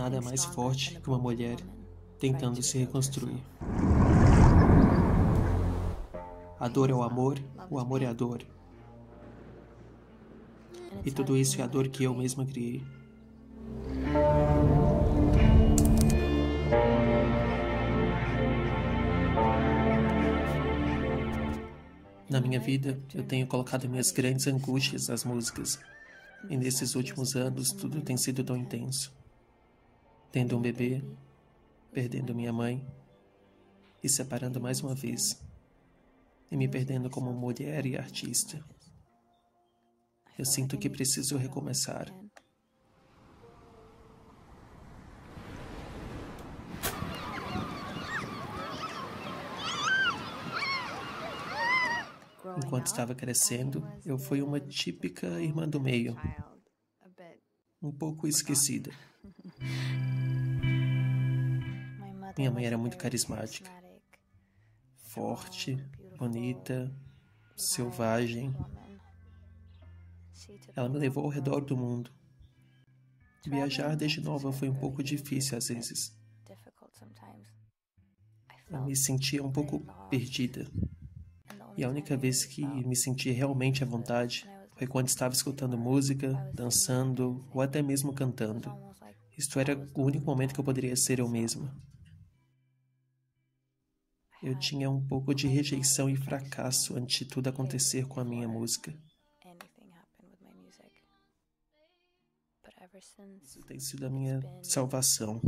nada mais forte que uma mulher tentando se reconstruir. A dor é o amor, o amor é a dor. E tudo isso é a dor que eu mesma criei. Na minha vida, eu tenho colocado minhas grandes angústias nas músicas. E nesses últimos anos, tudo tem sido tão intenso. Tendo um bebê, perdendo minha mãe e separando mais uma vez, e me perdendo como mulher e artista. Eu sinto que preciso recomeçar. Enquanto estava crescendo, eu fui uma típica irmã do meio, um pouco esquecida. Minha mãe era muito carismática, forte, bonita, selvagem. Ela me levou ao redor do mundo. Viajar desde nova foi um pouco difícil às vezes. Eu me sentia um pouco perdida. E a única vez que me senti realmente à vontade foi quando estava escutando música, dançando ou até mesmo cantando. Isto era o único momento que eu poderia ser eu mesma. Eu tinha um pouco de rejeição e fracasso antes de tudo acontecer com a minha música. Isso tem sido a minha salvação.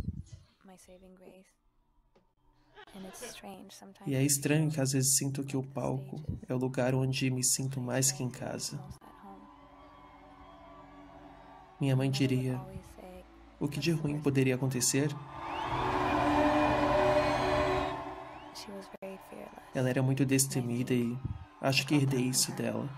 E é estranho que às vezes sinto que o palco é o lugar onde me sinto mais que em casa. Minha mãe diria: O que de ruim poderia acontecer? Ela era muito destemida e acho que herdei isso dela.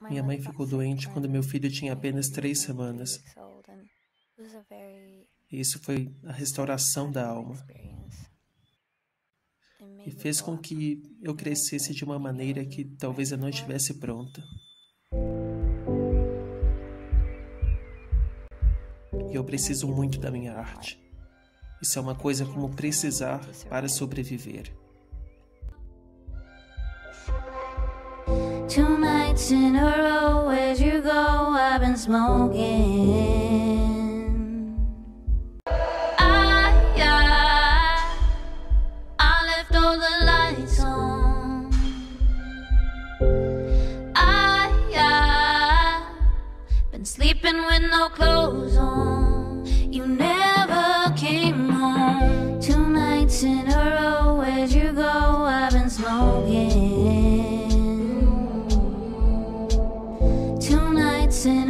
Minha mãe ficou doente quando meu filho tinha apenas três semanas. Isso foi a restauração da alma. E fez com que eu crescesse de uma maneira que talvez eu não estivesse pronta. E eu preciso muito da minha arte. Isso é uma coisa como precisar para sobreviver. Two nights in a row, where'd you go? I've been smoking. sleeping with no clothes on. You never came home. Two nights in a row, where'd you go? I've been smoking. Two nights in